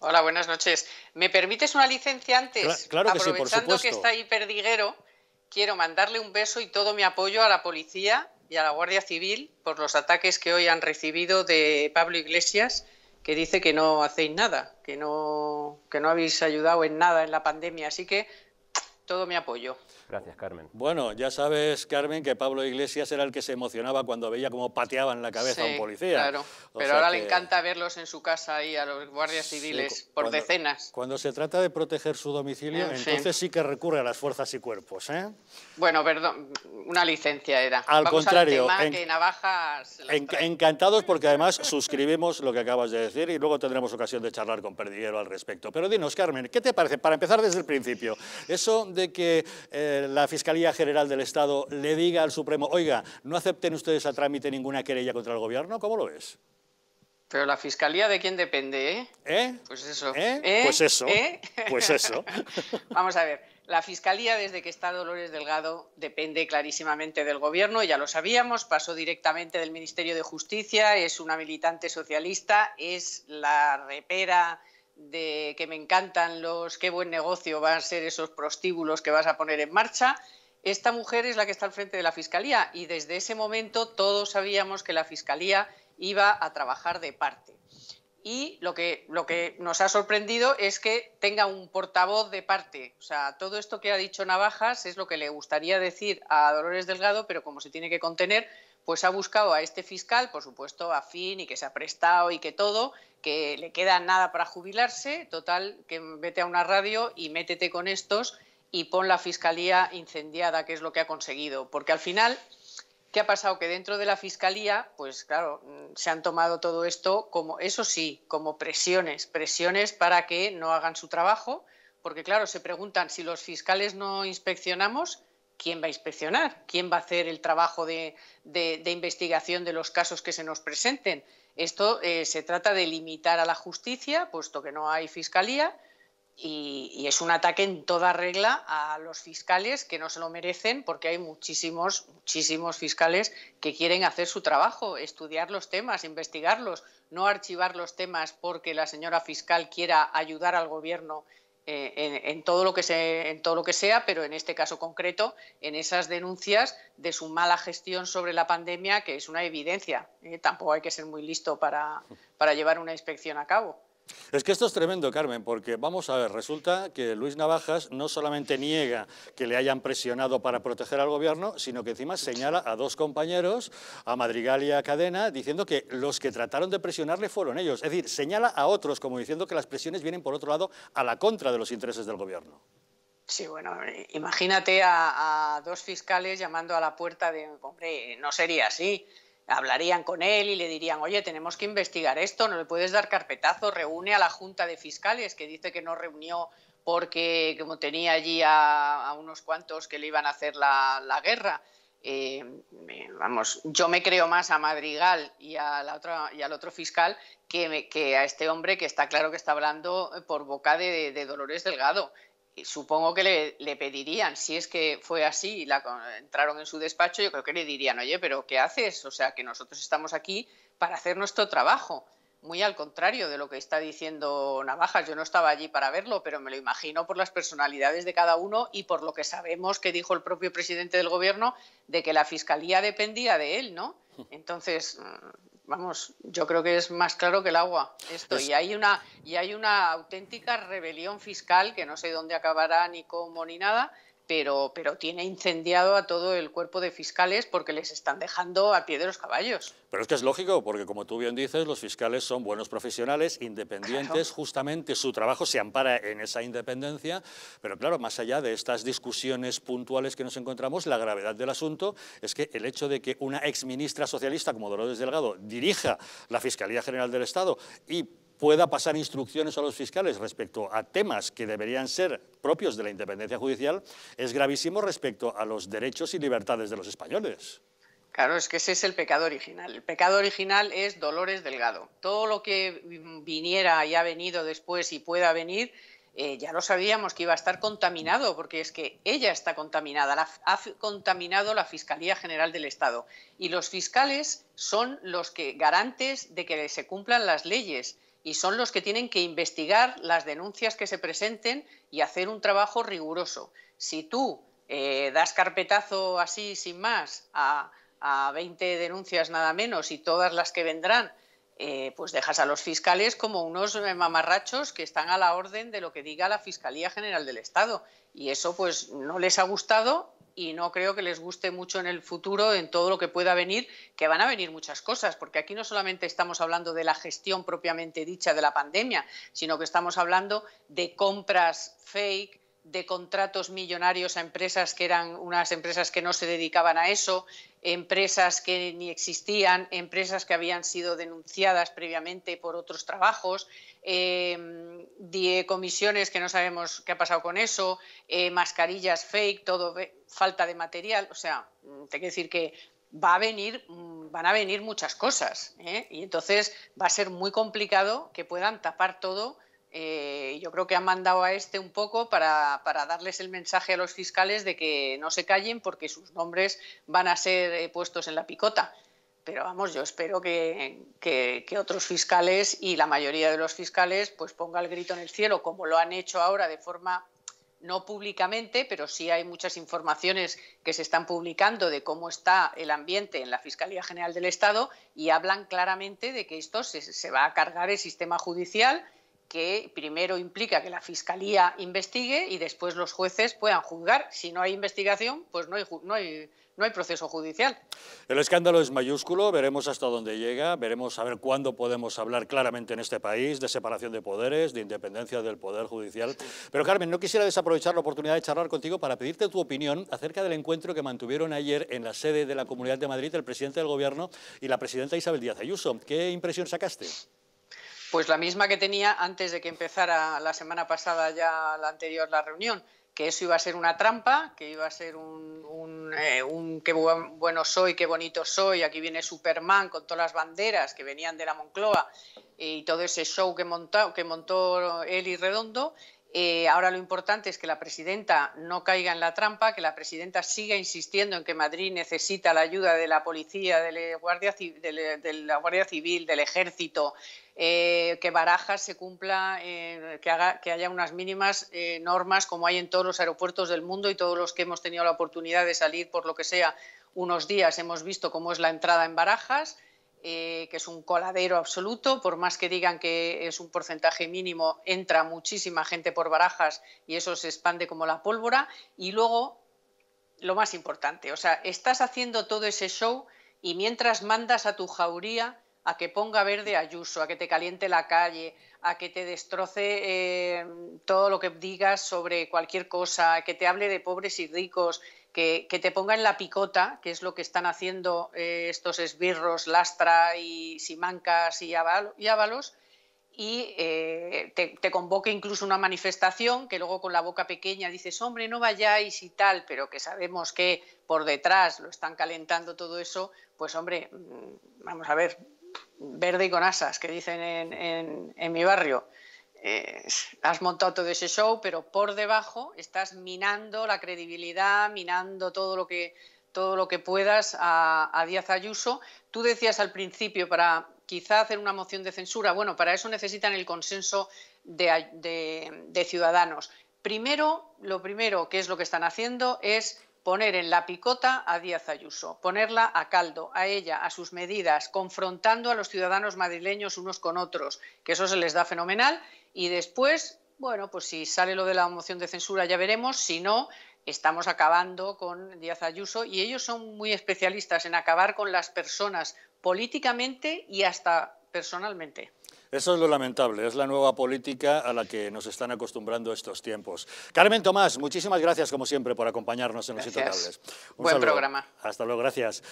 Hola, buenas noches. ¿Me permites una licencia antes? claro que Aprovechando sí, que está ahí perdiguero, quiero mandarle un beso y todo mi apoyo a la policía y a la Guardia Civil por los ataques que hoy han recibido de Pablo Iglesias, que dice que no hacéis nada, que no, que no habéis ayudado en nada en la pandemia. Así que todo mi apoyo. Gracias, Carmen. Bueno, ya sabes, Carmen, que Pablo Iglesias era el que se emocionaba cuando veía cómo pateaban la cabeza a un policía. Claro, pero ahora le encanta verlos en su casa ahí a los guardias civiles por decenas. Cuando se trata de proteger su domicilio, entonces sí que recurre a las fuerzas y cuerpos. ¿eh? Bueno, perdón, una licencia era. Al contrario, que navajas encantados porque además suscribimos lo que acabas de decir y luego tendremos ocasión de charlar con Perdiguero al respecto. Pero dinos, Carmen, ¿qué te parece? Para empezar desde el principio, eso de que... Eh, la Fiscalía General del Estado le diga al Supremo, oiga, no acepten ustedes a trámite ninguna querella contra el Gobierno? ¿Cómo lo ves? Pero la fiscalía de quién depende, ¿eh? ¿Eh? Pues eso. ¿Eh? ¿Eh? Pues eso. ¿Eh? Pues eso. Vamos a ver. La fiscalía, desde que está Dolores Delgado, depende clarísimamente del gobierno, ya lo sabíamos, pasó directamente del Ministerio de Justicia, es una militante socialista, es la repera de que me encantan los qué buen negocio van a ser esos prostíbulos que vas a poner en marcha. Esta mujer es la que está al frente de la Fiscalía y desde ese momento todos sabíamos que la Fiscalía iba a trabajar de parte. Y lo que, lo que nos ha sorprendido es que tenga un portavoz de parte. O sea, todo esto que ha dicho Navajas es lo que le gustaría decir a Dolores Delgado, pero como se tiene que contener, pues ha buscado a este fiscal, por supuesto, afín y que se ha prestado y que todo, que le queda nada para jubilarse, total, que vete a una radio y métete con estos y pon la fiscalía incendiada, que es lo que ha conseguido. Porque al final, ¿qué ha pasado? Que dentro de la fiscalía, pues claro, mm, se han tomado todo esto como, eso sí, como presiones, presiones para que no hagan su trabajo, porque claro, se preguntan si los fiscales no inspeccionamos, ¿quién va a inspeccionar? ¿Quién va a hacer el trabajo de, investigación de los casos que se nos presenten? Esto eh, se trata de limitar a la justicia, puesto que no hay fiscalía, y, es un ataque en toda regla a los fiscales que no se lo merecen, porque hay muchísimos, muchísimos fiscales que quieren hacer su trabajo, estudiar los temas, investigarlos, no archivar los temas porque la señora fiscal quiera ayudar al gobierno eh, en, todo lo que se, en todo lo que sea, pero en este caso concreto, en esas denuncias de su mala gestión sobre la pandemia, que es una evidencia. ¿eh? tampoco hay que ser muy listo para llevar una inspección a cabo. Es que esto es tremendo, Carmen, porque vamos a ver, resulta que Luis Navajas no solamente niega que le hayan presionado para proteger al gobierno, sino que encima señala a dos compañeros, a Madrigal y a Cadena, diciendo que los que trataron de presionarle fueron ellos. Es decir, señala a otros como diciendo que las presiones vienen, por otro lado, a la contra de los intereses del gobierno. Sí, bueno, imagínate a, dos fiscales llamando a la puerta de, hombre, no sería así hablarían con él y le dirían, oye, tenemos que investigar esto, no le puedes dar carpetazo, reúne a la Junta de Fiscales, que dice que no reunió porque como tenía allí a, unos cuantos que le iban a hacer la, guerra. Eh, vamos, yo me creo más a Madrigal y, a la otra, y al otro fiscal que, que, a este hombre que está claro que está hablando por boca de Dolores Delgado supongo que le, pedirían, si es que fue así y la, entraron en su despacho, yo creo que le dirían, oye, pero ¿qué haces? O sea, que nosotros estamos aquí para hacer nuestro trabajo. Muy al contrario de lo que está diciendo Navajas. Yo no estaba allí para verlo, pero me lo imagino por las personalidades de cada uno y por lo que sabemos que dijo el propio presidente del gobierno de que la fiscalía dependía de él, ¿no? Entonces, vamos, yo creo que es más claro que el agua esto. Y, hay una, y hay una auténtica rebelión fiscal que no sé dónde acabará ni cómo ni nada, pero, pero tiene incendiado a todo el cuerpo de fiscales porque les están dejando a pie de los caballos. Pero es que es lógico, porque como tú bien dices, los fiscales son buenos profesionales, independientes, justamente su trabajo se ampara en esa independencia, pero claro, más allá de estas discusiones puntuales que nos encontramos, la gravedad del asunto es que el hecho de que una exministra socialista como Dolores Delgado dirija la Fiscalía General del Estado y pueda pasar instrucciones a los fiscales respecto a temas que deberían ser propios de la independencia judicial es gravísimo respecto a los derechos y libertades de los españoles. Claro, es que ese es el pecado original. El pecado original es Dolores Delgado. Todo lo que viniera y ha venido después y pueda venir, eh, ya lo sabíamos que iba a estar contaminado, porque es que ella está contaminada, ha contaminado la Fiscalía General del Estado. Y los fiscales son los que garantes de que se cumplan las leyes y son los que tienen que investigar las denuncias que se presenten y hacer un trabajo riguroso. Si tú eh, das carpetazo así sin más a, a 20 denuncias nada menos y todas las que vendrán, eh, pues dejas a los fiscales como unos mamarrachos que están a la orden de lo que diga la Fiscalía General del Estado. Y eso pues no les ha gustado y no creo que les guste mucho en el futuro en todo lo que pueda venir, que van a venir muchas cosas, porque aquí no solamente estamos hablando de la gestión propiamente dicha de la pandemia, sino que estamos hablando de compras fake, de contratos millonarios a empresas que eran unas empresas que no se dedicaban a eso, empresas que ni existían, empresas que habían sido denunciadas previamente por otros trabajos, eh, comisiones que no sabemos qué ha pasado con eso, eh, mascarillas fake, todo falta de material. O sea, mm, te quiero decir que va a venir, mm, van a venir muchas cosas ¿eh? y entonces va a ser muy complicado que puedan tapar todo eh, yo creo que han mandado a este un poco para, darles el mensaje a los fiscales de que no se callen porque sus nombres van a ser eh, puestos en la picota. Pero vamos, yo espero que, otros fiscales y la mayoría de los fiscales pues ponga el grito en el cielo, como lo han hecho ahora de forma no públicamente, pero sí hay muchas informaciones que se están publicando de cómo está el ambiente en la Fiscalía General del Estado y hablan claramente de que esto se va a cargar el sistema judicial que primero implica que la Fiscalía investigue y después los jueces puedan juzgar. Si no hay investigación, pues no hay, no hay, no hay proceso judicial. El escándalo es mayúsculo, veremos hasta dónde llega, veremos a ver cuándo podemos hablar claramente en este país de separación de poderes, de independencia del Poder Judicial. Pero Carmen, no quisiera desaprovechar la oportunidad de charlar contigo para pedirte tu opinión acerca del encuentro que mantuvieron ayer en la sede de la Comunidad de Madrid el presidente del Gobierno y la presidenta Isabel Díaz Ayuso. ¿Qué impresión sacaste? Pues la misma que tenía antes de que empezara la semana pasada ya la anterior la reunión, que eso iba a ser una trampa, que iba a ser un, eh, qué bueno soy, qué bonito soy, aquí viene Superman con todas las banderas que venían de la Moncloa y todo ese show que montó, que montó él y Redondo. Eh, ahora lo importante es que la presidenta no caiga en la trampa, que la presidenta siga insistiendo en que Madrid necesita la ayuda de la policía, de la Guardia, de la Guardia Civil, del Ejército, eh, que Barajas se cumpla, eh, que, haga, que haya unas mínimas eh, normas como hay en todos los aeropuertos del mundo y todos los que hemos tenido la oportunidad de salir por lo que sea unos días hemos visto cómo es la entrada en Barajas. que es un coladero absoluto, por más que digan que es un porcentaje mínimo, entra muchísima gente por barajas y eso se expande como la pólvora. Y luego, lo más importante, o sea, estás haciendo todo ese show y mientras mandas a tu jauría a que ponga verde Ayuso, a que te caliente la calle, a que te destroce eh, todo lo que digas sobre cualquier cosa, a que te hable de pobres y ricos, que, te ponga en la picota, que es lo que están haciendo eh, estos esbirros, Lastra y Simancas y Ábalos, y eh, te, te, convoque incluso una manifestación que luego con la boca pequeña dices, hombre, no vayáis y tal, pero que sabemos que por detrás lo están calentando todo eso, pues hombre, mm, vamos a ver, verde y con asas, que dicen en, mi barrio. Eh, has montado todo ese show, pero por debajo estás minando la credibilidad, minando todo lo que, todo lo que puedas a, Díaz Ayuso. Tú decías al principio, para quizá hacer una moción de censura, bueno, para eso necesitan el consenso de Ciudadanos. Primero, lo primero que es lo que están haciendo es poner en la picota a Díaz Ayuso, ponerla a caldo, a ella, a sus medidas, confrontando a los ciudadanos madrileños unos con otros, que eso se les da fenomenal, y después, bueno, pues si sale lo de la moción de censura ya veremos, si no, estamos acabando con Díaz Ayuso. Y ellos son muy especialistas en acabar con las personas políticamente y hasta personalmente. Eso es lo lamentable, es la nueva política a la que nos están acostumbrando estos tiempos. Carmen Tomás, muchísimas gracias como siempre por acompañarnos en Los Intocables. Buen programa. Hasta luego, gracias.